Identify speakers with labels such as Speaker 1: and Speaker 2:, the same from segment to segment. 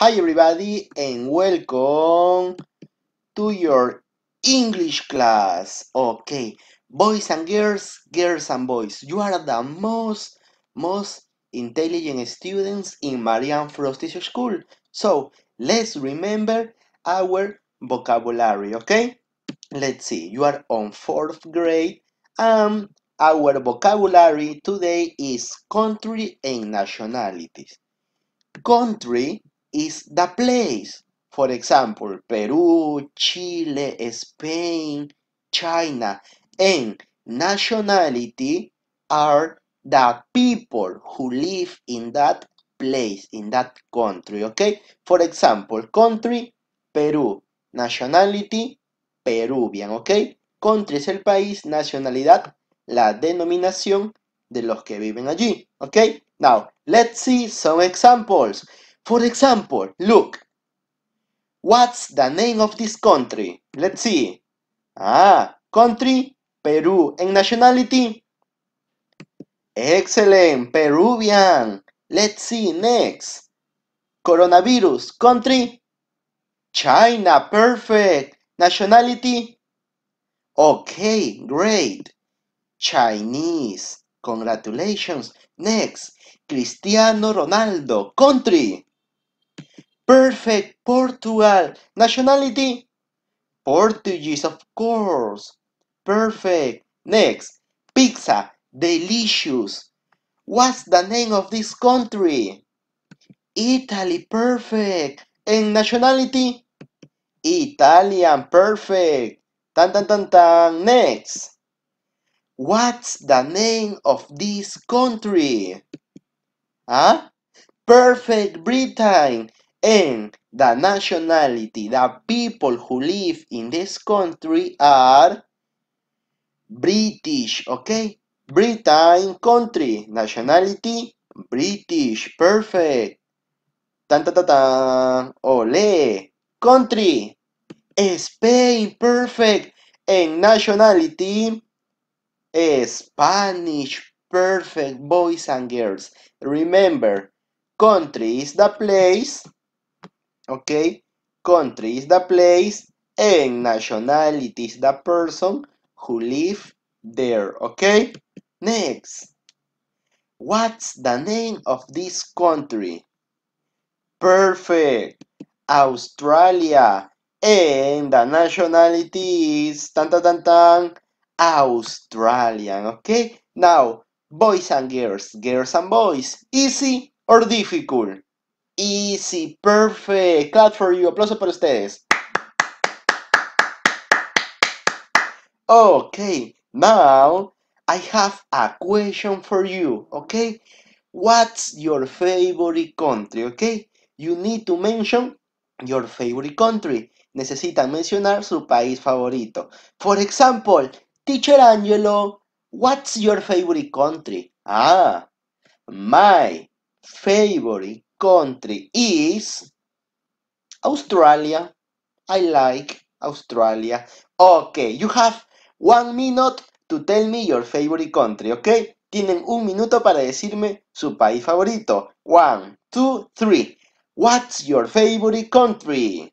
Speaker 1: Hi everybody and welcome to your English class. Okay, boys and girls, girls and boys, you are the most, most intelligent students in Marianne Frostig School. So let's remember our vocabulary, okay? Let's see, you are on fourth grade and our vocabulary today is country and nationalities. Country is the place. For example, Peru, Chile, Spain, China, and nationality are the people who live in that place, in that country, okay? For example, country, Perú, nationality, Peruvian, okay? Country es el país, nacionalidad, la denominación de los que viven allí, okay? Now, let's see some examples. For example, look. What's the name of this country? Let's see. Ah, country, Peru. And nationality? Excellent, Peruvian. Let's see next. Coronavirus, country? China, perfect. Nationality? Okay, great. Chinese. Congratulations. Next, Cristiano Ronaldo, country. Perfect, Portugal. Nationality? Portuguese, of course. Perfect. Next, pizza, delicious. What's the name of this country? Italy, perfect. And nationality? Italian, perfect. Tan tan tan tan. Next. What's the name of this country? Huh? Perfect, Britain. And the nationality, the people who live in this country are British, okay? Britain, country, nationality, British, perfect. Tan tan tan tan. Ole. Country, Spain, perfect. And nationality, Spanish, perfect, boys and girls. Remember, country is the place, okay? Country is the place, and nationality is the person who live there, okay? Next, what's the name of this country? Perfect, Australia. And the nationality is tan tan tan tan Australian, okay? Now, boys and girls, girls and boys, easy or difficult? Easy, perfect. Clap for you, aplauso para ustedes. Okay, now I have a question for you, okay? What's your favorite country, okay? You need to mention your favorite country. Necesitan mencionar su país favorito. For example, Teacher Angelo, what's your favorite country? Ah, my favorite country is Australia. I like Australia. Okay, you have one minute to tell me your favorite country, okay? Tienen un minuto para decirme su país favorito. One, two, three. What's your favorite country?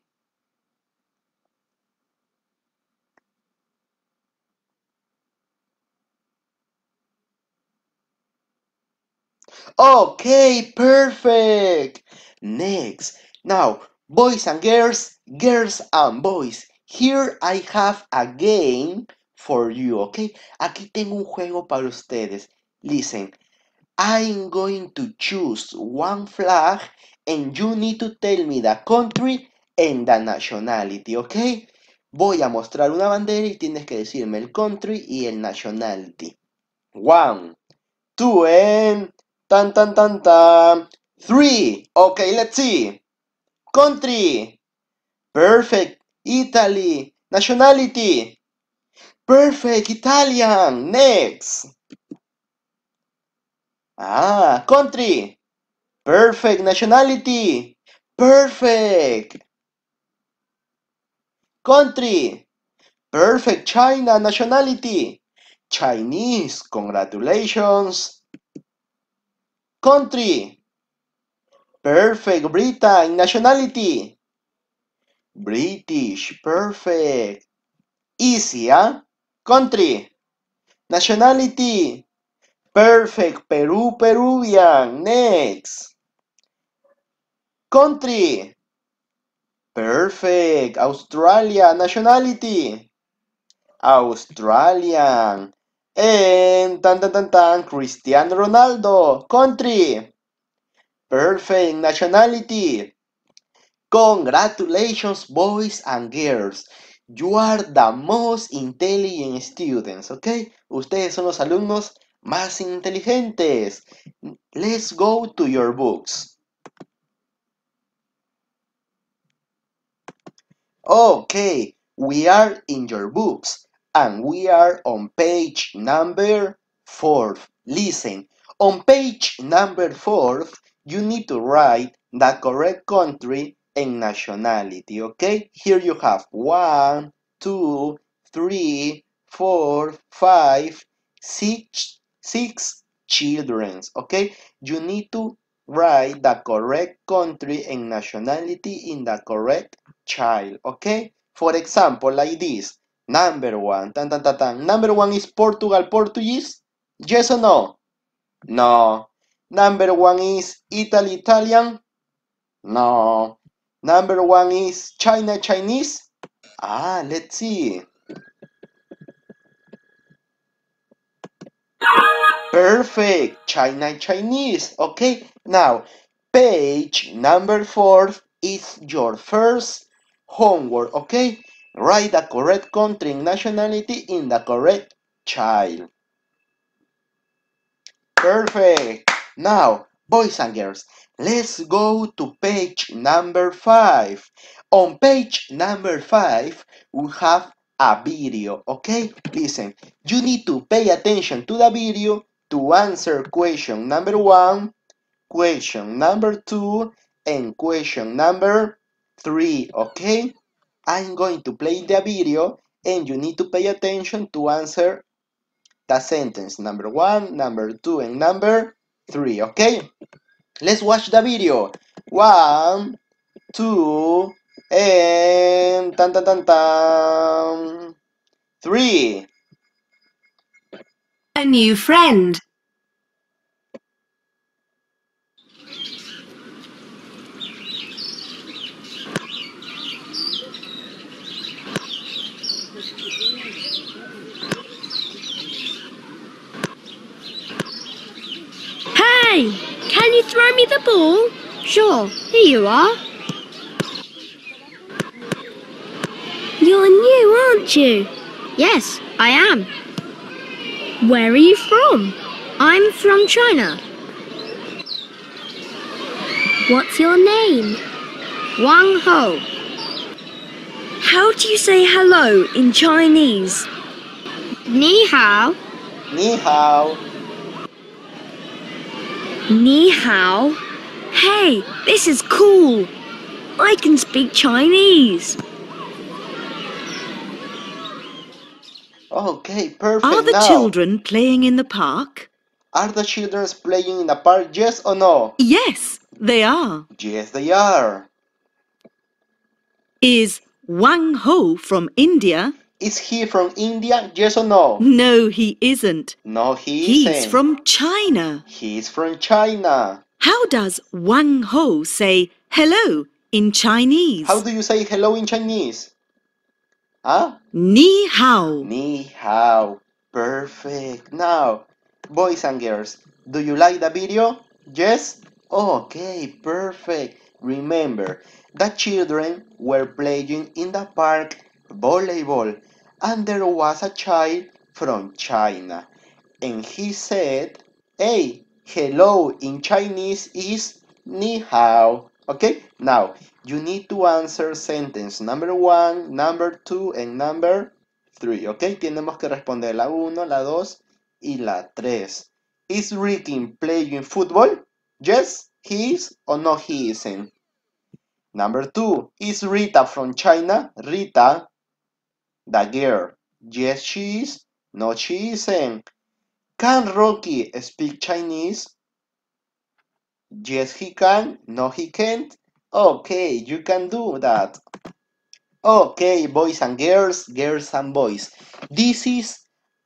Speaker 1: Okay, perfect. Next. Now, boys and girls, girls and boys. Here I have a game for you, okay? Aquí tengo un juego para ustedes. Listen, I'm going to choose one flag and you need to tell me the country and the nationality, okay? Voy a mostrar una bandera y tienes que decirme el country y el nationality. One, two, and tan tan tan tan. Three. Okay, let's see. Country. Perfect. Italy. Nationality. Perfect. Italian. Next. Ah, country. Perfect. Nationality. Perfect. Country. Perfect. China. Nationality. Chinese. Congratulations. Country. Perfect. Britain. nationality. British. Perfect. Easy? Country. Nationality. Perfect. Peru, Peruvian. Next. Country. Perfect. Australia. Nationality. Australian. And tan tan tan tan Cristiano Ronaldo. Country. Perfect. Nationality. Congratulations, boys and girls. You are the most intelligent students, ¿ok? Ustedes son los alumnos más inteligentes. Let's go to your books. Okay, we are in your books and we are on page number 4. Listen, on page number 4, you need to write the correct country and nationality, okay? Here you have one, two, three, four, five, six, six children, okay? You need to write the correct country and nationality in the correct child, okay? For example, like this. Number one, tan, tan, tan, tan. Number one is Portugal, Portuguese? Yes or no? No. Number one is Italy, Italian? No. Number one is China, Chinese? Ah, let's see. Perfect. China, Chinese. Okay, now page number four is your first homework. Okay, write the correct country and nationality in the correct child. Perfect. Now, boys and girls, let's go to page number five. On page number five, we have a video, okay? Listen, you need to pay attention to the video to answer question number one, question number two, and question number three, okay? I'm going to play the video and you need to pay attention to answer the sentence number one, number two, and number three, okay? Let's watch the video. One, two, and tan tan tan tan. Three.
Speaker 2: A new friend.
Speaker 3: Hey, can you throw me the ball? Sure, here you are. You're new, aren't you? Yes, I am. Where are you from? I'm from China. What's your name? Wang Ho. How do you say hello in Chinese? Ni hao.
Speaker 1: Ni hao.
Speaker 3: Ni hao. Hey, this is cool. I can speak Chinese.
Speaker 1: Okay, perfect.
Speaker 4: Are the
Speaker 1: now,
Speaker 4: children playing in the park?
Speaker 1: Are the children playing in the park? Yes or no?
Speaker 4: Yes, they are.
Speaker 1: Yes, they are.
Speaker 4: Is Wang Ho from India?
Speaker 1: Is he from India? Yes or no?
Speaker 4: No, he isn't.
Speaker 1: No, he
Speaker 4: He's
Speaker 1: isn't.
Speaker 4: from China.
Speaker 1: He's from China.
Speaker 4: How does Wang Ho say hello in Chinese?
Speaker 1: How do you say hello in Chinese? Huh?
Speaker 4: Ni hao.
Speaker 1: Ni hao. Perfect. Now, boys and girls, do you like the video? Yes? Okay, perfect. Remember, the children were playing in the park volleyball and there was a child from China and he said, Hey, hello in Chinese is ni hao. Okay, now you need to answer sentence number one, number two, and number three. Okay, tenemos que responder la uno, la dos y la tres. Is Ricky playing football? Yes, he is or no, he isn't. Number two, is Rita from China? Rita, the girl. Yes, she is. No, she isn't. Can Rocky speak Chinese? Yes, he can. No, he can't. Okay, you can do that. Okay, boys and girls, girls and boys. This is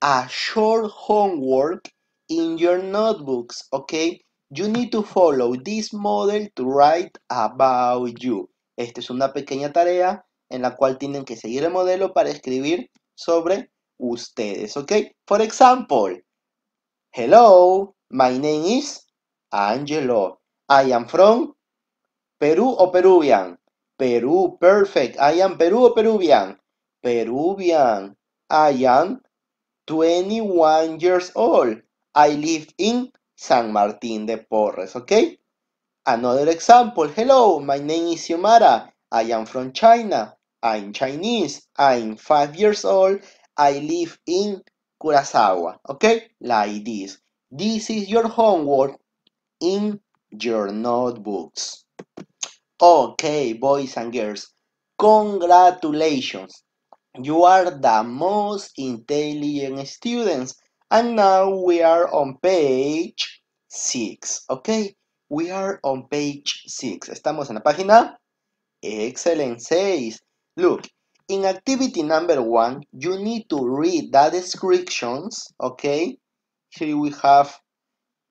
Speaker 1: a short homework in your notebooks, okay? You need to follow this model to write about you. Esta es una pequeña tarea en la cual tienen que seguir el modelo para escribir sobre ustedes, ¿ok? For example, hello, my name is Angelo. I am from Perú o Peruvian. Perú, perfect. I am Perú o Peruvian. Peruvian. I am 21 years old. I live in San Martín de Porres, ¿ok? Another example. Hello, my name is Xiomara. I am from China. I'm Chinese. I'm five years old. I live in Curaçao. Okay? Like this. This is your homework in your notebooks. Okay, boys and girls. Congratulations. You are the most intelligent students. And now we are on page 6. Okay? We are on page 6. Estamos en la página Excellent 6. Look, in activity number 1, you need to read the descriptions, okay? Here we have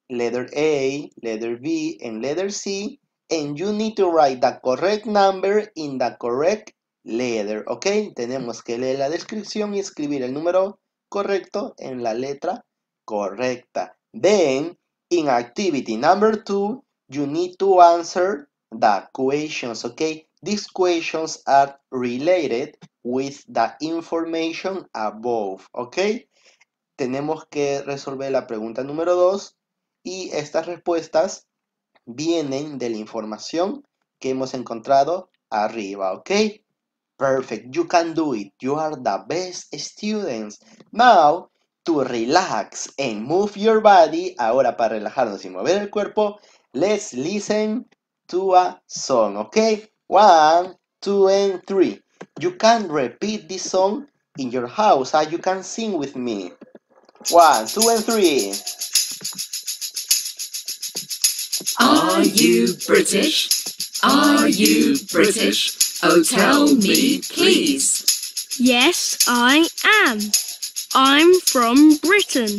Speaker 1: letter A, letter B, and letter C, and you need to write the correct number in the correct letter, okay? Tenemos que leer la descripción y escribir el número correcto en la letra correcta. Then, in activity number 2, you need to answer the questions, okay? These questions are related with the information above, ¿ok? Tenemos que resolver la pregunta número 2 y estas respuestas vienen de la información que hemos encontrado arriba, ¿ok? Perfect, you can do it. You are the best students. Now, to relax and move your body, ahora para relajarnos y mover el cuerpo, let's listen to a song, ¿ok? One, two, and three. You can repeat this song in your house. and you can sing with me. One, two, and three.
Speaker 2: Are you British? Are you British? Oh, tell me, please.
Speaker 3: Yes, I am. I'm from Britain.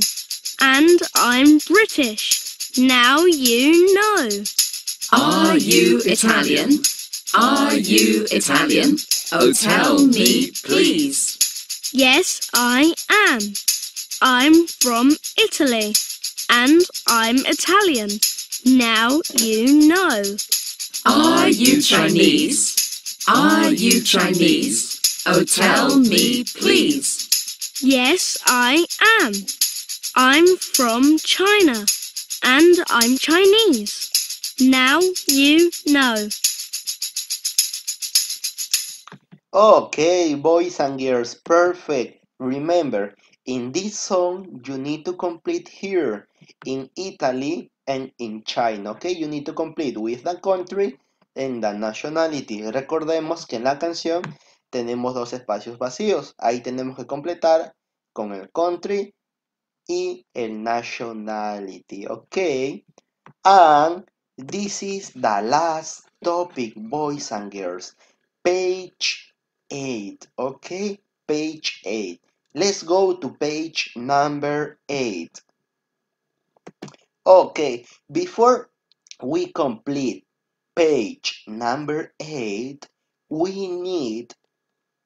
Speaker 3: And I'm British. Now you know.
Speaker 2: Are you Italian? Are you Italian? Oh, tell me, please.
Speaker 3: Yes, I am. I'm from Italy. And I'm Italian. Now you know.
Speaker 2: Are you Chinese? Are you Chinese? Oh, tell me, please.
Speaker 3: Yes, I am. I'm from China. And I'm Chinese. Now you know.
Speaker 1: Okay, boys and girls, perfect. Remember, in this song, you need to complete here in Italy and in China, okay? You need to complete with the country and the nationality. Recordemos que en la canción tenemos dos espacios vacíos. Ahí tenemos que completar con el country y el nationality, okay? And this is the last topic, boys and girls. Page 8, okay? Page 8. Let's go to page number 8. Okay, before we complete page number 8, we need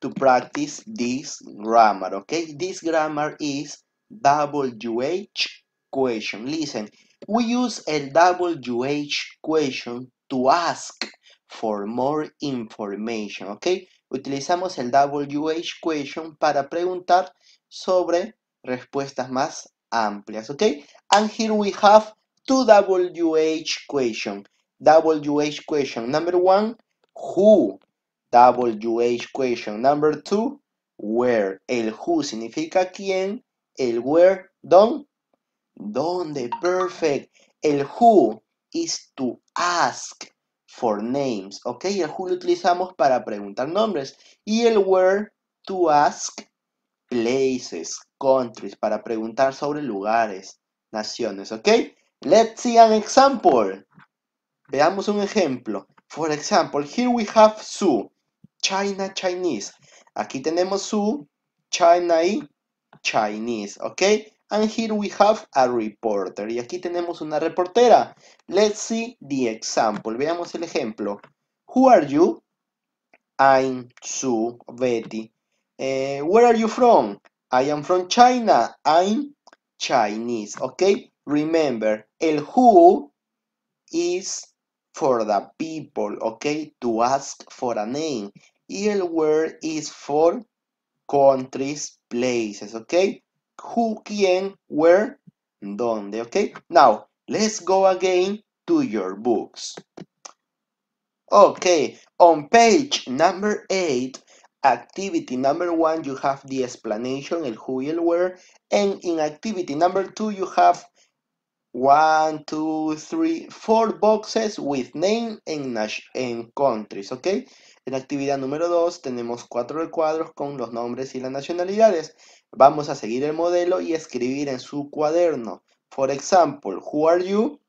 Speaker 1: to practice this grammar, okay? This grammar is WH question. Listen, we use a WH question to ask for more information, okay? Utilizamos el WH question para preguntar sobre respuestas más amplias, okay? And here we have two WH question. WH question number one, who? WH question number two, where? El who significa quién, el where, dónde, perfect. El who is to ask for names, ¿ok? El who lo utilizamos para preguntar nombres y el where to ask places, countries, para preguntar sobre lugares, naciones, ¿ok? Let's see an example. Veamos un ejemplo. For example, here we have Sue, China, Chinese. Aquí tenemos Sue, China y Chinese, ¿ok? And here we have a reporter. Y aquí tenemos una reportera. Let's see the example. Veamos el ejemplo. Who are you? I'm Sue, Betty. Eh, where are you from? I am from China. I'm Chinese, Okay? Remember, el who is for the people, Okay? To ask for a name. Y el where is for countries, places, ¿ok? Who, quién, where, dónde, okay? Now, let's go again to your books. Okay, on page number 8, activity number 1, you have the explanation, el who y el where, and in activity number 2, you have one, two, three, four boxes with name and, and countries, ¿ok? En actividad número 2 tenemos cuatro recuadros con los nombres y las nacionalidades. Vamos a seguir el modelo y escribir en su cuaderno. For example, who are you?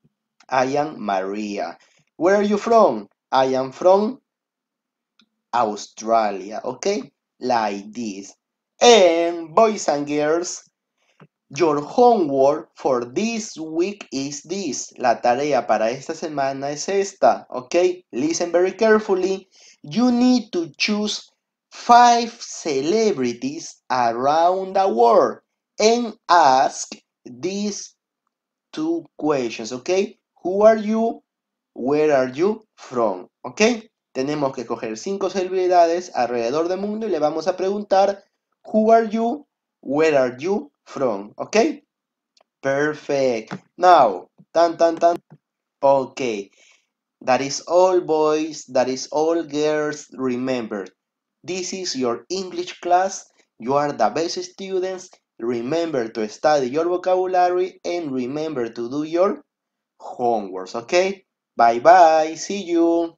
Speaker 1: I am Maria. Where are you from? I am from Australia, ¿ok? Like this. And boys and girls, your homework for this week is this. La tarea para esta semana es esta, ¿ok? Listen very carefully. You need to choose five celebrities around the world and ask these two questions, ¿ok? Who are you? Where are you from? ¿Ok? Tenemos que coger cinco celebridades alrededor del mundo y le vamos a preguntar Who are you? Where are you from? ¿Ok? Perfect. Now, tan, tan, tan. Ok. That is all, boys. That is all, girls. Remember, this is your English class. You are the best students. Remember to study your vocabulary and remember to do your homework. Okay? Bye bye. See you.